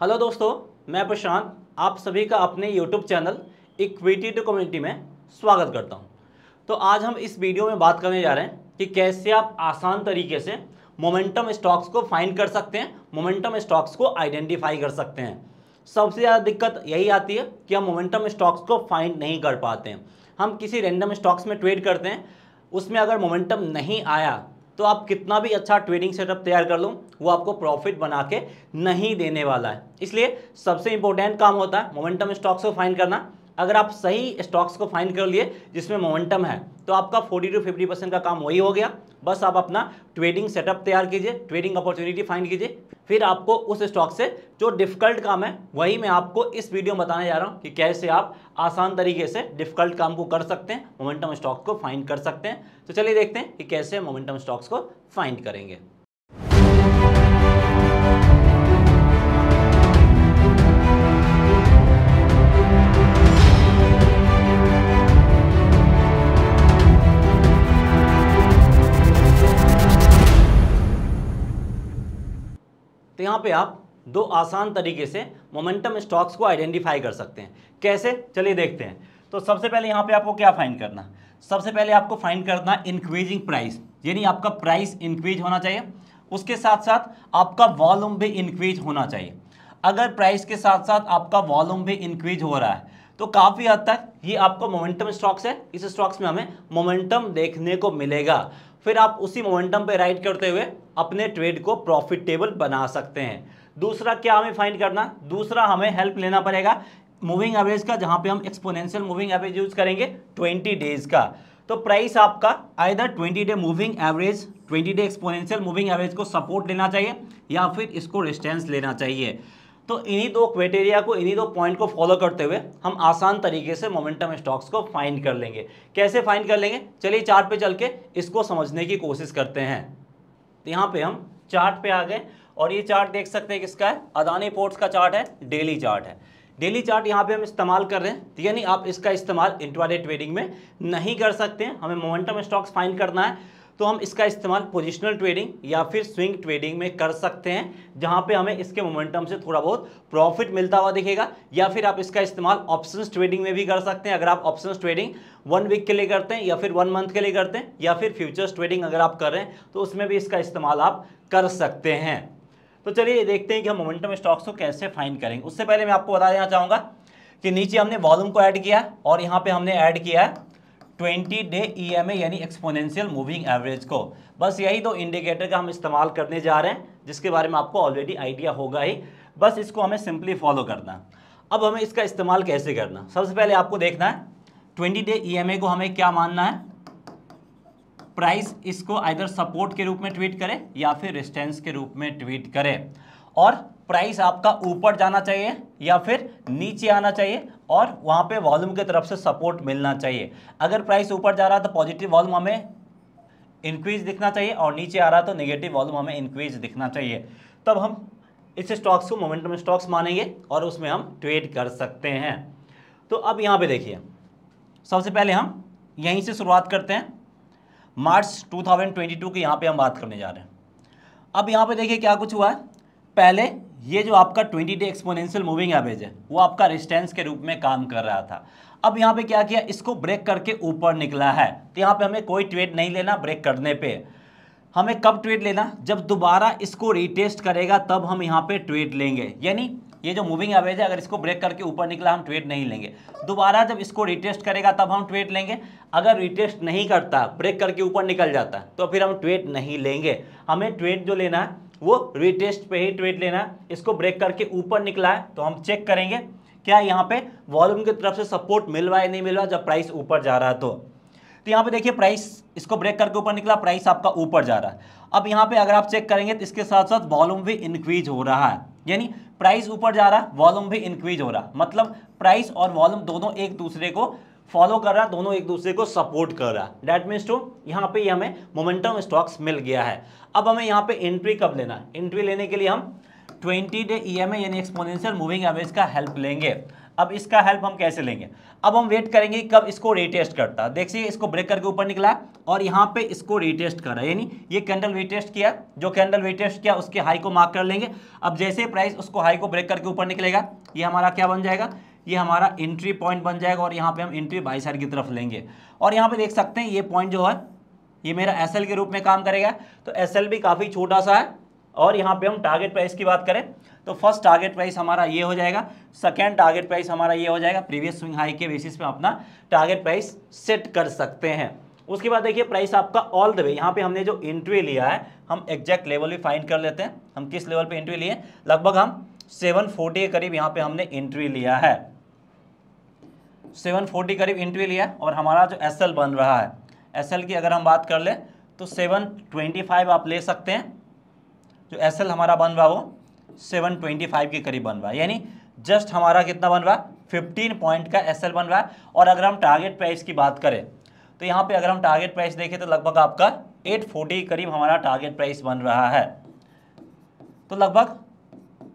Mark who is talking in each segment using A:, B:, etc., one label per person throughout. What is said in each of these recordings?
A: Hello दोस्तों, मैं प्रशांत, आप सभी का अपने YouTube channel equity to community में स्वागत करता हूँ। तो आज हम इस वीडियो में बात करने जा रहे हैं कि कैसे आप आसान तरीके से मोमेंटम स्टॉक्स को फाइंड कर सकते हैं मोमेंटम स्टॉक्स को आइडेंटिफाई कर सकते हैं। सबसे ज़्यादा दिक्कत यही आती है कि हम मोमेंटम स्टॉक्स को फाइंड नहीं कर पाते हैं। हम किसी रेंडम स्टॉक्स में ट्रेड करते हैं, उसमें अगर मोमेंटम नहीं आया तो आप कितना भी अच्छा ट्रेडिंग सेटअप तैयार कर लो, वो आपको प्रॉफिट बना के नहीं देने वाला है। इसलिए सबसे इंपॉर्टेंट काम होता है मोमेंटम स्टॉक्स को फाइंड करना। अगर आप सही स्टॉक्स को फाइंड कर लिए, जिसमें मोमेंटम है तो आपका 40 टू 50 परसेंट का काम वही हो गया। बस आप अपना ट्रेडिंग सेटअप तैयार कीजिए ट्रेडिंग अपॉर्चुनिटी फाइंड कीजिए फिर आपको उस स्टॉक से जो डिफ़िकल्ट काम है, वही मैं आपको इस वीडियो में बताने जा रहा हूँ कि कैसे आप आसान तरीके से डिफ़िकल्ट काम को कर सकते हैं मोमेंटम स्टॉक्स को फाइंड कर सकते हैं। तो चलिए देखते हैं कि कैसे मोमेंटम स्टॉक्स को फाइंड करेंगे। यहाँ पे आप दो आसान तरीके से मोमेंटम स्टॉक्स को आइडेंटिफाई कर सकते हैं। कैसे? चलिए देखते हैं। तो सबसे पहले यहाँ पे आपको क्या फाइंड करना? सबसे पहले आपको फाइंड करना इंक्रीजिंग प्राइस यानी आपका प्राइस इंक्रीज होना चाहिए। उसके साथ साथ आपका वॉल्यूम भी इंक्रीज होना चाहिए। अगर प्राइस के साथ साथ आपका वॉल्यूम भी इंक्रीज हो रहा है तो काफ़ी हद तक ये आपको मोमेंटम स्टॉक्स है। इस स्टॉक्स में हमें मोमेंटम देखने को मिलेगा। फिर आप उसी मोमेंटम पे राइड करते हुए अपने ट्रेड को प्रॉफिटेबल बना सकते हैं। दूसरा क्या हमें फाइंड करना? दूसरा हमें हेल्प लेना पड़ेगा मूविंग एवरेज का, जहाँ पे हम एक्सपोनेंशियल मूविंग एवरेज यूज़ करेंगे 20 डेज़ का। तो प्राइस आपका either 20 day moving average 20 day exponential moving average को सपोर्ट लेना चाहिए या फिर इसको रेजिस्टेंस लेना चाहिए। तो इन्हीं दो क्राइटेरिया को, इन्हीं दो पॉइंट को फॉलो करते हुए हम आसान तरीके से मोमेंटम स्टॉक्स को फाइंड कर लेंगे। कैसे फाइंड कर लेंगे? चलिए चार्ट पे चल के इसको समझने की कोशिश करते हैं। तो यहाँ पे हम चार्ट पे आ गए और ये चार्ट देख सकते हैं किसका है? अदानी पोर्ट्स का चार्ट है डेली चार्ट है। डेली चार्ट यहाँ पे हम इस्तेमाल कर रहे हैं। तो यानी आप इसका इस्तेमाल इंट्राडे ट्रेडिंग में नहीं कर सकते हैं। हमें मोमेंटम स्टॉक्स फाइंड करना है। तो हम इसका इस्तेमाल पोजिशनल ट्रेडिंग या फिर स्विंग ट्रेडिंग में कर सकते हैं, जहाँ पे हमें इसके मोमेंटम से थोड़ा बहुत प्रॉफिट मिलता हुआ दिखेगा, या फिर आप इसका इस्तेमाल ऑप्शंस ट्रेडिंग में भी कर सकते हैं। अगर आप ऑप्शंस ट्रेडिंग वन वीक के लिए करते हैं या फिर वन मंथ के लिए करते हैं, या फिर फ्यूचर्स ट्रेडिंग अगर आप कर रहे हैं तो उसमें भी इसका इस्तेमाल आप कर सकते हैं। तो चलिए देखते हैं कि हम मोमेंटम स्टॉक्स को कैसे फाइंड करेंगे। उससे पहले मैं आपको बता देना चाहूँगा कि नीचे हमने वॉल्यूम को ऐड किया और यहाँ पे हमने ऐड किया है 20 डे ईएमए यानी एक्सपोनेंशियल मूविंग एवरेज को। बस यही दो इंडिकेटर का हम इस्तेमाल करने जा रहे हैं, जिसके बारे में आपको ऑलरेडी आइडिया होगा ही। बस इसको हमें सिंपली फॉलो करना। अब हमें इसका इस्तेमाल कैसे करना? सबसे पहले आपको देखना है 20 डे ईएमए को हमें क्या मानना है? प्राइस इसको आइदर सपोर्ट के रूप में ट्वीट करें या फिर रिस्टेंस के रूप में ट्वीट करें। और प्राइस आपका ऊपर जाना चाहिए या फिर नीचे आना चाहिए। और वहाँ पे वॉल्यूम की तरफ़ से सपोर्ट मिलना चाहिए। अगर प्राइस ऊपर जा रहा है तो पॉजिटिव वॉल्यूम हमें इंक्रीज दिखना चाहिए और नीचे आ रहा तो नेगेटिव वॉल्यूम हमें इंक्रीज दिखना चाहिए। तब हम इस स्टॉक्स को मोमेंटम स्टॉक्स मानेंगे और उसमें हम ट्रेड कर सकते हैं। तो अब यहाँ पे देखिए, सबसे पहले हम यहीं से शुरुआत करते हैं। मार्च 2022 की यहाँ पे हम बात करने जा रहे हैं। अब यहाँ पे देखिए क्या कुछ हुआ है। पहले ये जो आपका 20 डे एक्सपोनेंशियल मूविंग एवरेज है, वो आपका रेजिस्टेंस के रूप में काम कर रहा था। अब यहाँ पे क्या किया, इसको ब्रेक करके ऊपर निकला है। तो यहाँ पे हमें कोई ट्रेड नहीं लेना ब्रेक करने पे। हमें कब ट्रेड लेना? जब दोबारा इसको रिटेस्ट करेगा, तब हम यहाँ पे ट्रेड लेंगे। यानी ये जो मूविंग एवरेज है, अगर इसको ब्रेक करके ऊपर निकला, हम ट्रेड नहीं लेंगे। दोबारा जब इसको रिटेस्ट करेगा, तब हम ट्रेड लेंगे। अगर रिटेस्ट नहीं करता, ब्रेक करके ऊपर निकल जाता तो फिर हम ट्रेड नहीं लेंगे। हमें ट्रेड जो लेना है वो रिटेस्ट पे ही ट्रेड लेना। है इसको ब्रेक करके ऊपर निकला है तो हम चेक करेंगे, क्या यहाँ पे वॉल्यूम की तरफ़ से सपोर्ट मिल रहा है नहीं मिल रहा, जब प्राइस ऊपर जा रहा है तो। तो यहाँ पे देखिए प्राइस इसको ब्रेक करके ऊपर निकला प्राइस आपका ऊपर जा रहा है। अब यहाँ पे अगर आप चेक करेंगे तो इसके साथ साथ वॉल्यूम भी इंक्रीज हो रहा है। यानी प्राइस ऊपर जा रहा है वॉल्यूम भी इंक्रीज हो रहा। है मतलब प्राइस और वॉल्यूम दोनों एक दूसरे को फॉलो कर रहा है दोनों एक दूसरे को सपोर्ट कर रहा। है डेट मीन्स टू यहाँ पे हमें मोमेंटम स्टॉक्स मिल गया है। अब हमें यहाँ पे एंट्री कब लेना है? एंट्री लेने के लिए हम 20 डे ईएमए यानी एक्सपोनेंशियल मूविंग एवरेज का हेल्प लेंगे। अब इसका हेल्प हम कैसे लेंगे? अब हम वेट करेंगे कब इसको रिटेस्ट करता है। देखिए, इसको ब्रेक करके ऊपर निकला है और यहाँ पे इसको रिटेस्ट करा यानी ये कैंडल रिटेस्ट किया, जो कैंडल रिटेस्ट किया, उसके हाई को मार्क कर लेंगे। अब जैसे प्राइस उसको हाई को ब्रेक करके ऊपर निकलेगा, ये हमारा क्या बन जाएगा? ये हमारा एंट्री पॉइंट बन जाएगा और यहाँ पे हम एंट्री बाई साइड की तरफ़ लेंगे। और यहाँ पे देख सकते हैं, ये पॉइंट जो है, ये मेरा एसएल के रूप में काम करेगा। तो एसएल भी काफ़ी छोटा सा है और यहाँ पे हम टारगेट प्राइस की बात करें तो फ़र्स्ट टारगेट प्राइस हमारा ये हो जाएगा सेकेंड टारगेट प्राइस हमारा ये हो जाएगा। प्रीवियस स्विंग हाई के बेसिस पे अपना टारगेट प्राइस सेट कर सकते हैं। उसके बाद देखिए प्राइस आपका ऑल द वे यहाँ पे हमने जो एंट्री लिया है, हम एग्जैक्ट लेवल भी फाइंड कर लेते हैं। हम किस लेवल पे एंट्री लिए? लगभग हम 740 के करीब यहाँ पे हमने एंट्री लिया है। 740 करीब एंट्री लिया और हमारा जो एसएल बन रहा है। एसएल की अगर हम बात कर लें तो 725 आप ले सकते हैं। जो एसएल हमारा बन रहा वो 725 के करीब बन रहा है। यानी जस्ट हमारा कितना बन रहा? है 15 पॉइंट का एसएल बन रहा है। और अगर हम टारगेट प्राइस की बात करें तो यहाँ पे अगर हम टारगेट प्राइस देखें तो लगभग आपका 840 करीब हमारा टारगेट प्राइस बन रहा है। तो लगभग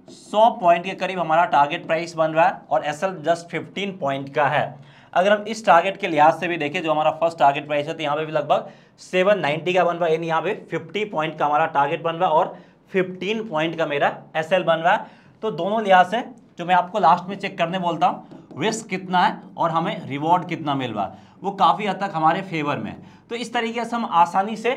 A: 100 पॉइंट के करीब हमारा टारगेट प्राइस बन रहा है और एसएल जस्ट 15 पॉइंट का है। अगर हम इस टारगेट के लिहाज से भी देखें, जो हमारा फ़र्स्ट टारगेट प्राइस है तो यहाँ पे भी लगभग 790 का बन रहा है। यानी यहाँ पे 50 पॉइंट का हमारा टारगेट बन रहा है और 15 पॉइंट का मेरा एसएल बन रहा है। तो दोनों लिहाज से, जो मैं आपको लास्ट में चेक करने बोलता हूँ रिस्क कितना है और हमें रिवॉर्ड कितना मिल रहा है, वो काफ़ी हद तक हमारे फेवर में तो इस तरीके से हम आसानी से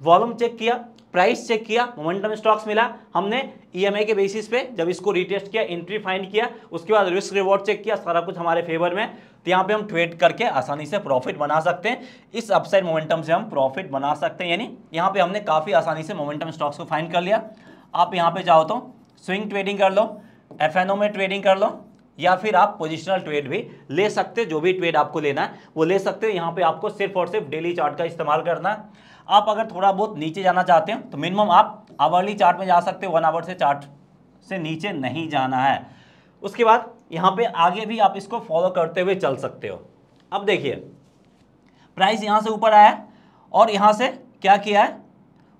A: वॉल्यूम चेक किया प्राइस चेक किया मोमेंटम स्टॉक्स मिला। हमने ईएमआई के बेसिस पे जब इसको रिटेस्ट किया एंट्री फाइंड किया, उसके बाद रिस्क रिवॉर्ड चेक किया, सारा कुछ हमारे फेवर में तो यहाँ पे हम ट्रेड करके आसानी से प्रॉफिट बना सकते हैं। इस अपसाइड मोमेंटम से हम प्रॉफिट बना सकते हैं। यानी यहाँ पे हमने काफ़ी आसानी से मोमेंटम स्टॉक्स को फाइंड कर लिया। आप यहाँ पे चाहो तो स्विंग ट्रेडिंग कर लो एफ़ में ट्रेडिंग कर लो, या फिर आप पोजिशनल ट्रेड भी ले सकते जो भी ट्रेड आपको लेना है, वो ले सकते हैं। यहाँ पे आपको सिर्फ़ और सिर्फ़ डेली चार्ट का इस्तेमाल करना है। आप अगर थोड़ा बहुत नीचे जाना चाहते हैं तो मिनिमम आप आवरली चार्ट में जा सकते हो वन आवर से चार्ट से नीचे नहीं जाना है। उसके बाद यहाँ पे आगे भी आप इसको फॉलो करते हुए चल सकते हो। अब देखिए प्राइस यहाँ से ऊपर आया और यहाँ से क्या किया है?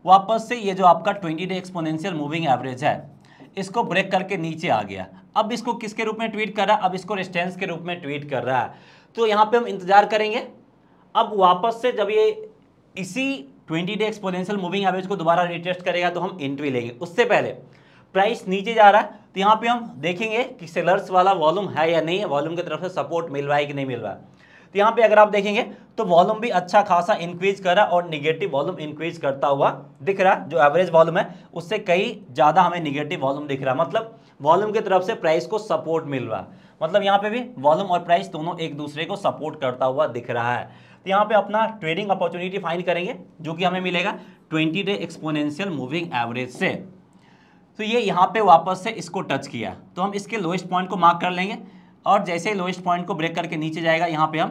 A: वापस से ये जो आपका 20 डे एक्सपोनेंशियल मूविंग एवरेज है, इसको ब्रेक करके नीचे आ गया। अब इसको किसके रूप में ट्वीट कर रहा है? अब इसको रेस्टेंस के रूप में ट्वीट कर रहा है। तो यहाँ पे हम इंतज़ार करेंगे। अब वापस से जब ये इसी 20 डे एक्सपोनेंशियल मूविंग एवरेज को दोबारा रिटेस्ट करेगा तो हम एंट्री लेंगे। उससे पहले प्राइस नीचे जा रहा है तो यहाँ पे हम देखेंगे कि सेलर्स वाला वॉल्यूम है या नहीं है वॉल्यूम की तरफ़ से सपोर्ट मिल रहा है कि नहीं मिल रहा है। तो यहाँ पे अगर आप देखेंगे तो वॉल्यूम भी अच्छा खासा इंक्रीज कर रहा और निगेटिव वॉल्यूम इंक्रीज करता हुआ दिख रहा जो एवरेज वॉल्यूम है, उससे कई ज़्यादा हमें निगेटिव वॉल्यूम दिख रहा मतलब वॉल्यूम की तरफ़ से प्राइस को सपोर्ट मिल रहा मतलब यहाँ पे भी वॉल्यूम और प्राइस दोनों एक दूसरे को सपोर्ट करता हुआ दिख रहा है। तो यहाँ पे अपना ट्रेडिंग अपॉर्चुनिटी फाइंड करेंगे, जो कि हमें मिलेगा 20 डे एक्सपोनेंशियल मूविंग एवरेज से। तो ये यहाँ पे वापस से इसको टच किया। तो हम इसके लोएस्ट पॉइंट को मार्क कर लेंगे और जैसे ही लोएस्ट पॉइंट को ब्रेक करके नीचे जाएगा, यहाँ पे हम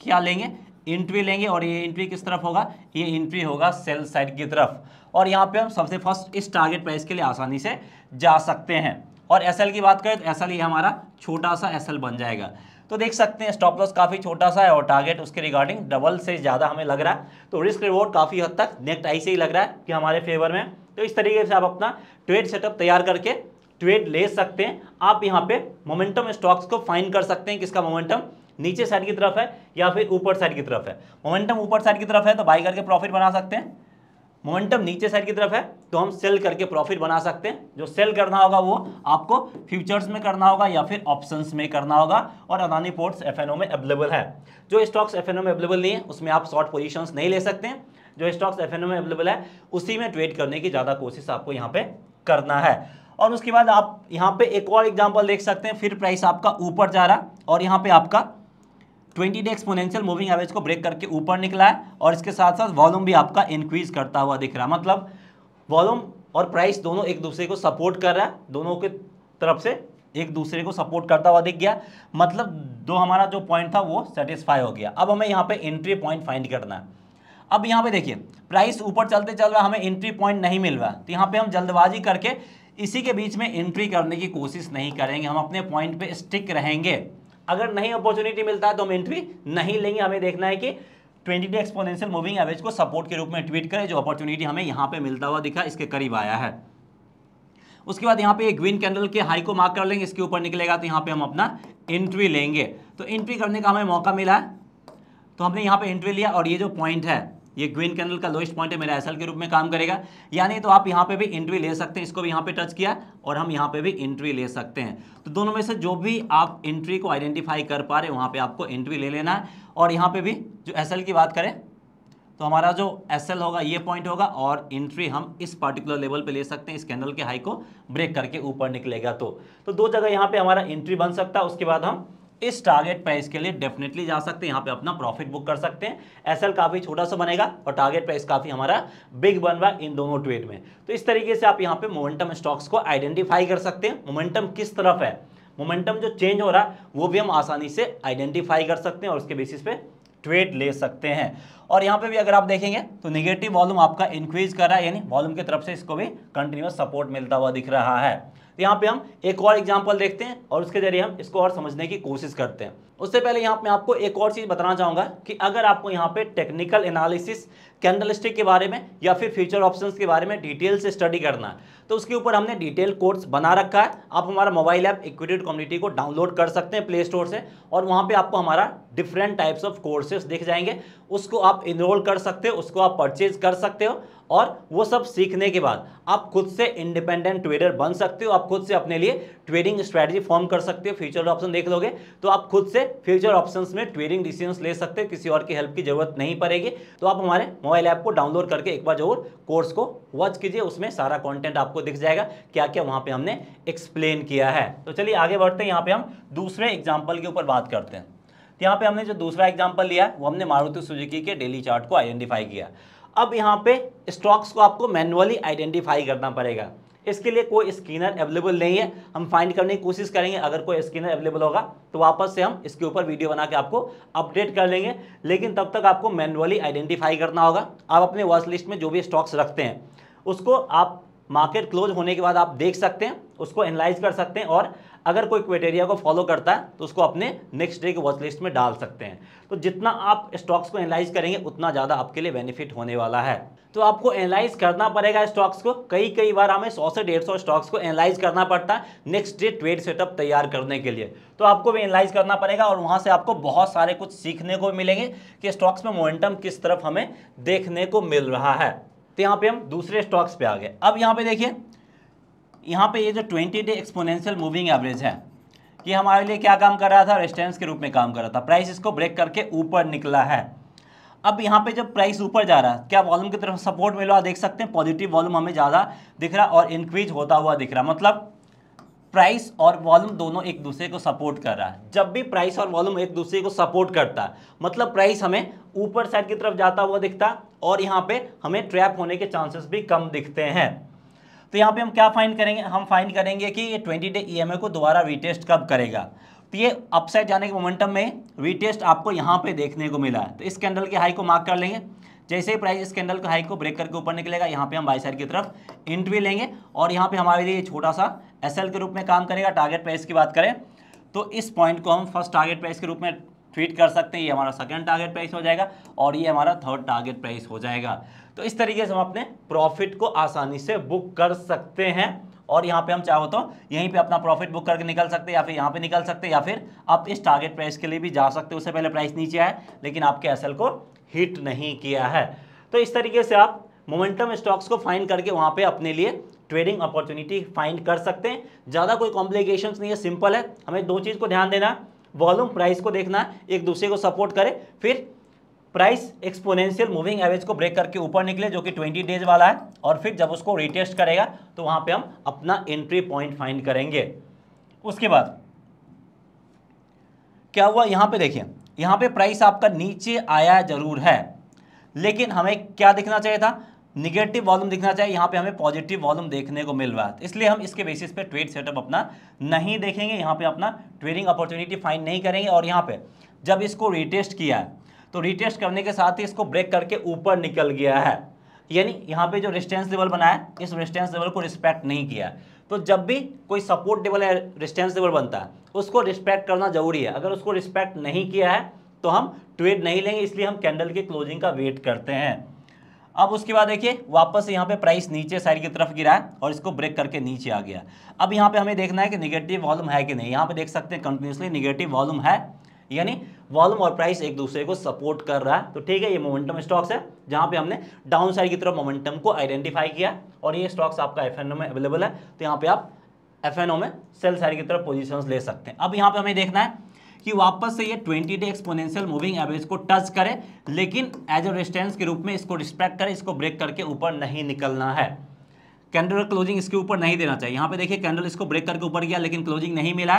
A: क्या लेंगे? इंट्री लेंगे और ये इंट्री किस तरफ़ होगा? ये इंट्री होगा सेल साइड की तरफ़। और यहाँ पे हम सबसे फ़र्स्ट इस टारगेट प्राइस के लिए आसानी से जा सकते हैं। और एसएल की बात करें तो एस ये हमारा छोटा सा एसएल बन जाएगा। तो देख सकते हैं स्टॉप लॉस काफ़ी छोटा सा है और टारगेट उसके रिगार्डिंग डबल से ज़्यादा हमें लग रहा है। तो रिस्क रिवॉर्ड काफ़ी हद तक नेक्स्ट आई से ही लग रहा है कि हमारे फेवर में। तो इस तरीके से आप अपना ट्रेड सेटअप तैयार करके ट्रेड ले सकते हैं। आप यहाँ पे मोमेंटम स्टॉक्स को फाइन कर सकते हैं किसका मोमेंटम नीचे साइड की तरफ़ है या फिर ऊपर साइड की तरफ़ है। मोमेंटम ऊपर साइड की तरफ़ है तो बाई करके प्रॉफिट बना सकते हैं। मोमेंटम नीचे साइड की तरफ़ है तो हम सेल करके प्रॉफिट बना सकते हैं। जो सेल करना होगा वो आपको फ्यूचर्स में करना होगा या फिर ऑप्शंस में करना होगा, और Adani ports F and O में अवेलेबल है। जो स्टॉक्स एफएनओ में अवेलेबल नहीं है, उसमें आप शॉर्ट पोजिशन नहीं ले सकते हैं। जो स्टॉक्स एफएनओ में अवेलेबल है, उसी में ट्रेड करने की ज़्यादा कोशिश आपको यहाँ पे करना है। और उसके बाद आप यहाँ पे एक और एग्ज़ाम्पल देख सकते हैं, फिर प्राइस आपका ऊपर जा रहा और यहाँ पे आपका 20 डे एक्सपोनेंशियल मूविंग एवरेज को ब्रेक करके ऊपर निकला है और इसके साथ साथ वॉल्यूम भी आपका इंक्रीज करता हुआ दिख रहा है। मतलब वॉल्यूम और प्राइस दोनों एक दूसरे को सपोर्ट कर रहा है। दोनों के तरफ़ से एक दूसरे को सपोर्ट करता हुआ दिख गया। मतलब दो हमारा जो पॉइंट था वो सेटिस्फाई हो गया। अब हमें यहाँ पे एंट्री पॉइंट फाइंड करना है। अब यहाँ पे देखिए प्राइस ऊपर चलते चल रहा, हमें एंट्री पॉइंट नहीं मिल रहा। तो यहाँ पे हम जल्दबाजी करके इसी के बीच में एंट्री करने की कोशिश नहीं करेंगे। हम अपने पॉइंट पे स्टिक रहेंगे। अगर नहीं अपॉर्चुनिटी मिलता है तो हम एंट्री नहीं लेंगे। हमें देखना है कि twenty day exponential moving average को सपोर्ट के रूप में ट्वीट करें। जो अपॉर्चुनिटी हमें यहाँ पे मिलता हुआ दिखा, इसके करीब आया है। उसके बाद यहाँ पे एक ग्रीन कैंडल के हाई को मार्क कर लेंगे। इसके ऊपर निकलेगा तो यहाँ पे हम अपना एंट्री लेंगे। तो एंट्री करने का हमें मौका मिला तो हमने यहाँ पे एंट्री लिया और ये जो पॉइंट है ये ग्रीन कैंडल का लोएस्ट पॉइंट है, मेरा एसएल के रूप में काम करेगा। यानी तो आप यहाँ पे भी एंट्री ले सकते हैं, इसको भी यहाँ पे टच किया और हम यहाँ पे भी एंट्री ले सकते हैं। तो दोनों में से जो भी आप एंट्री को आइडेंटिफाई कर पा रहे वहाँ पे आपको एंट्री ले लेना है। और यहाँ पे भी जो एसएल की बात करें तो हमारा जो एसएल होगा, ये पॉइंट होगा और एंट्री हम इस पर्टिकुलर लेवल पे ले सकते हैं, इस कैंडल के हाई को ब्रेक करके ऊपर निकलेगा तो। तो दो जगह यहाँ पे हमारा एंट्री बन सकता है, उसके बाद हम इस टारगेट प्राइस के लिए डेफिनेटली जा सकते हैं, यहाँ पे अपना प्रॉफिट बुक कर सकते हैं। एसएल काफ़ी छोटा सा बनेगा और टारगेट प्राइस काफ़ी हमारा बिग बन रहा इन दोनों ट्रेड में। तो इस तरीके से आप यहाँ पे मोमेंटम स्टॉक्स को आइडेंटिफाई कर सकते हैं। मोमेंटम किस तरफ़ है? मोमेंटम जो चेंज हो रहा है, वो भी हम आसानी से आइडेंटिफाई कर सकते हैं और उसके बेसिस पे ट्रेड ले सकते हैं। और यहाँ पे भी अगर आप देखेंगे तो निगेटिव वॉल्यूम आपका इंक्रीज कर रहा है, यानी वॉल्यूम की तरफ़ से इसको भी कंटिन्यूस सपोर्ट मिलता हुआ दिख रहा है। तो यहाँ पे हम एक और एग्ज़ाम्पल देखते हैं और उसके ज़रिए हम इसको और समझने की कोशिश करते हैं। उससे पहले यहाँ पे आपको एक और चीज़ बताना चाहूँगा कि अगर आपको यहाँ पे टेक्निकल एनालिसिस कैंडलस्टिक के बारे में या फिर फ्यूचर ऑप्शंस के बारे में डिटेल से स्टडी करना है। तो उसके ऊपर हमने डिटेल कोर्स बना रखा है। आप हमारा मोबाइल ऐप इक्विटेड कम्युनिटी को डाउनलोड कर सकते हैं प्ले स्टोर से और वहाँ पे आपको हमारा डिफरेंट टाइप्स ऑफ़ कोर्सेज दिख जाएँगे। उसको आप इनरोल कर सकते हो, उसको आप परचेज कर सकते हो और वो सब सीखने के बाद आप खुद से इंडिपेंडेंट ट्रेडर बन सकते हो। आप खुद से अपने लिए ट्रेडिंग स्ट्रेटजी फॉर्म कर सकते हो फ्यूचर ऑप्शन देख लोगे तो आप खुद से फ्यूचर ऑप्शंस में ट्रेडिंग डिसीजंस ले सकते हो, किसी और की हेल्प की ज़रूरत नहीं पड़ेगी। तो आप हमारे मोबाइल ऐप को डाउनलोड करके एक बार ज़रूर कोर्स को वॉच कीजिए, उसमें सारा कॉन्टेंट आपको दिख जाएगा क्या क्या वहाँ पर हमने एक्सप्लेन किया है। तो चलिए आगे बढ़ते हैं, यहाँ पर हम दूसरे एग्ज़ाम्पल के ऊपर बात करते हैं। तो यहाँ पे हमने जो दूसरा एग्ज़ाम्पल लिया वो हमने मारुति सुजुकी के डेली चार्ट को आइडेंटिफाई किया। अब यहाँ पे स्टॉक्स को आपको मैनुअली आइडेंटिफाई करना पड़ेगा। इसके लिए कोई स्कैनर अवेलेबल नहीं है। हम फाइंड करने की कोशिश करेंगे। अगर कोई स्कैनर अवेलेबल होगा तो वापस से हम इसके ऊपर वीडियो बना के आपको अपडेट कर लेंगे। लेकिन तब तक आपको मैनुअली आइडेंटिफाई करना होगा। आप अपने वॉच लिस्ट में जो भी स्टॉक्स रखते हैं, उसको आप मार्केट क्लोज होने के बाद आप देख सकते हैं, उसको एनालाइज कर सकते हैं और अगर कोई क्राइटेरिया को फॉलो करता है तो उसको अपने नेक्स्ट डे के वॉच लिस्ट में डाल सकते हैं। तो जितना आप स्टॉक्स को एनालाइज करेंगे, उतना ज़्यादा आपके लिए बेनिफिट होने वाला है। तो आपको एनालाइज करना पड़ेगा स्टॉक्स को। कई कई बार हमें सौ से डेढ़ सौ स्टॉक्स को एनालाइज करना पड़ता है नेक्स्ट डे ट्रेड सेटअप तैयार करने के लिए। तो आपको भी एनालाइज करना पड़ेगा और वहाँ से आपको बहुत सारे कुछ सीखने को मिलेंगे कि स्टॉक्स में मोमेंटम किस तरफ़ हमें देखने को मिल रहा है। तो यहाँ पे हम दूसरे स्टॉक्स पे आ गए। अब यहाँ पे देखिए यहाँ पे ये जो 20 डे एक्सपोनेंशियल मूविंग एवरेज है कि हमारे लिए क्या काम कर रहा था? रेस्टेंस के रूप में काम कर रहा था। प्राइस इसको ब्रेक करके ऊपर निकला है। अब यहाँ पे जब प्राइस ऊपर जा रहा है क्या वॉल्यूम की तरफ़ सपोर्ट मिल देख सकते हैं? पॉजिटिव वॉल्यूम हमें ज़्यादा दिख रहा और इंक्रीज होता हुआ दिख रहा। मतलब प्राइस और वॉल्यूम दोनों एक दूसरे को सपोर्ट कर रहा है। जब भी प्राइस और वॉल्यूम एक दूसरे को सपोर्ट करता है मतलब प्राइस हमें ऊपर साइड की तरफ़ जाता हुआ दिखता और यहाँ पे हमें ट्रैप होने के चांसेस भी कम दिखते हैं। तो यहाँ पे हम क्या फाइंड करेंगे? हम फाइंड करेंगे कि ये 20 डे ई को दोबारा रीटेस्ट कब करेगा? तो ये अपसाइड जाने के मोमेंटम में रीटेस्ट आपको यहाँ पे देखने को मिला है। तो इस कैंडल के हाई को मार्क कर लेंगे। जैसे ही प्राइस इस कैंडल के हाई को ब्रेक करके ऊपर निकलेगा, यहाँ पे हम बाई साइड की तरफ़ एंट्री लेंगे और यहाँ पे हमारे लिए छोटा सा एसएल के रूप में काम करेगा। टारगेट प्राइस की बात करें तो इस पॉइंट को हम फ़र्स्ट टारगेट प्राइस के रूप में ट्वीट कर सकते हैं, ये हमारा सेकंड टारगेट प्राइस हो जाएगा और ये हमारा थर्ड टारगेट प्राइस हो जाएगा। तो इस तरीके से हम अपने प्रॉफिट को आसानी से बुक कर सकते हैं और यहाँ पे हम चाहो तो यहीं पे अपना प्रॉफिट बुक करके निकल सकते हैं या फिर यहाँ पे निकल सकते हैं या फिर आप इस टारगेट प्राइस के लिए भी जा सकते हैं। उससे पहले प्राइस नीचे आए लेकिन आपके एस को हिट नहीं किया है। तो इस तरीके से आप मोमेंटम स्टॉक्स को फाइंड करके वहाँ पे अपने लिए ट्रेडिंग अपॉर्चुनिटी फाइंड कर सकते हैं। ज़्यादा कोई कॉम्प्लिकेशन नहीं है सिंपल है। हमें दो चीज़ को ध्यान देना वॉल्यूम प्राइस को देखना, एक दूसरे को सपोर्ट करे, फिर प्राइस एक्सपोनेंशियल मूविंग एवरेज को ब्रेक करके ऊपर निकले, जो कि 20 डेज़ वाला है, और फिर जब उसको रिटेस्ट करेगा तो वहाँ पे हम अपना एंट्री पॉइंट फाइंड करेंगे। उसके बाद, क्या हुआ यहाँ पे देखिए, यहाँ पे प्राइस आपका नीचे आया ज़रूर है, लेकिन हमें क्या दिखना चाहिए था? निगेटिव वॉल्यूम दिखना चाहिए, यहाँ पे हमें पॉजिटिव वॉल्यूम देखने को मिल रहा है। इसलिए हम इसके बेसिस पे ट्रेड सेटअप अपना नहीं देखेंगे, यहाँ पे अपना ट्रेडिंग अपॉर्चुनिटी फाइंड नहीं करेंगे। और यहाँ पे जब इसको रिटेस्ट किया है तो रिटेस्ट करने के साथ ही इसको ब्रेक करके ऊपर निकल गया है। यानी यहाँ पे जो रेजिस्टेंस लेवल बना है, इस रेजिस्टेंस लेवल को रिस्पेक्ट नहीं किया तो जब भी कोई सपोर्ट लेवल या रेजिस्टेंस लेवल बनता है, उसको रिस्पेक्ट करना ज़रूरी है। अगर उसको रिस्पेक्ट नहीं किया है तो हम ट्रेड नहीं लेंगे, इसलिए हम कैंडल के क्लोजिंग का वेट करते हैं। अब उसके बाद देखिए, वापस यहाँ पे प्राइस नीचे साइड की तरफ़ गिरा है और इसको ब्रेक करके नीचे आ गया अब यहाँ पे हमें देखना है कि निगेटिव वॉल्यूम है कि नहीं। यहाँ पे देख सकते हैं कंटिन्यूसली निगेटिव वॉल्यूम है, यानी वॉल्यूम और प्राइस एक दूसरे को सपोर्ट कर रहा है। तो ठीक है, ये मोमेंटम स्टॉक्स है, जहाँ पे हमने डाउन साइड की तरफ़ मोमेंटम को आइडेंटिफाई किया और ये स्टॉक्स आपका एफएनओ में अवेलेबल है। तो यहाँ पे आप एफएनओ में सेल साइड की तरफ़ पोजिशन ले सकते हैं। अब यहाँ पे हमें देखना है कि वापस से ये 20 डे एक्सपोनेंशियल मूविंग एवरेज को टच करे, लेकिन एज ए रेजिस्टेंस के रूप में इसको रिस्पेक्ट करे, इसको ब्रेक करके ऊपर नहीं निकलना है। कैंडल क्लोजिंग इसके ऊपर नहीं देना चाहिए। यहाँ पे देखिए कैंडल इसको ब्रेक करके ऊपर गया, लेकिन क्लोजिंग नहीं मिला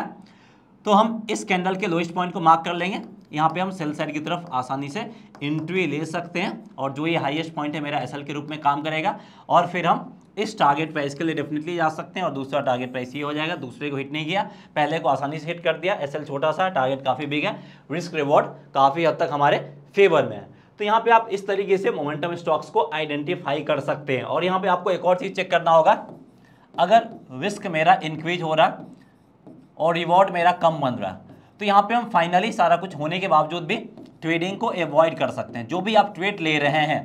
A: तो हम इस कैंडल के लोएस्ट पॉइंट को मार्क कर लेंगे। यहाँ पे हम सेल साइड की तरफ़ आसानी से एंट्री ले सकते हैं, और जो ये हाईएस्ट पॉइंट है मेरा एसएल के रूप में काम करेगा। और फिर हम इस टारगेट प्राइस के लिए डेफिनेटली जा सकते हैं और दूसरा टारगेट प्राइस ये हो जाएगा, दूसरे को हिट नहीं किया। पहले को आसानी से हिट कर दिया। एसएल छोटा सा टारगेट काफ़ी बिग है। रिस्क रिवॉर्ड काफ़ी हद तक हमारे फेवर में है। तो यहाँ पे आप इस तरीके से मोमेंटम स्टॉक्स को आइडेंटिफाई कर सकते हैं। और यहाँ पे आपको एक और चीज़ चेक करना होगा। अगर रिस्क मेरा इंक्रीज हो रहा और रिवॉर्ड मेरा कम बन रहा तो यहाँ पे हम फाइनली सारा कुछ होने के बावजूद भी ट्रेडिंग को अवॉइड कर सकते हैं। जो भी आप ट्रेड ले रहे हैं,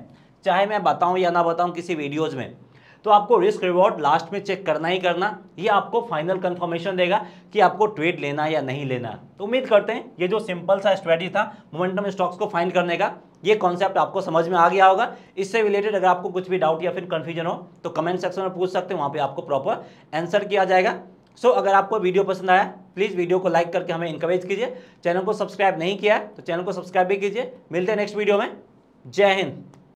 A: चाहे मैं बताऊँ या ना बताऊँ किसी वीडियोज़ में तो आपको रिस्क रिवॉर्ड लास्ट में चेक करना ही करना ये आपको फाइनल कंफर्मेशन देगा कि आपको ट्रेड लेना या नहीं लेना। तो उम्मीद करते हैं ये जो सिंपल सा स्ट्रेटजी था मोमेंटम स्टॉक्स को फाइंड करने का ये कॉन्सेप्ट आपको समझ में आ गया होगा। इससे रिलेटेड अगर आपको कुछ भी डाउट या फिर कन्फ्यूज़न हो तो कमेंट सेक्शन में पूछ सकते हैं वहाँ पर आपको प्रॉपर आंसर किया जाएगा। सो so, अगर आपको वीडियो पसंद आया प्लीज़ वीडियो को लाइक करके हमें इंकरेज कीजिए। चैनल को सब्सक्राइब नहीं किया है तो चैनल को सब्सक्राइब भी कीजिए। मिलते हैं नेक्स्ट वीडियो में। जय हिंद।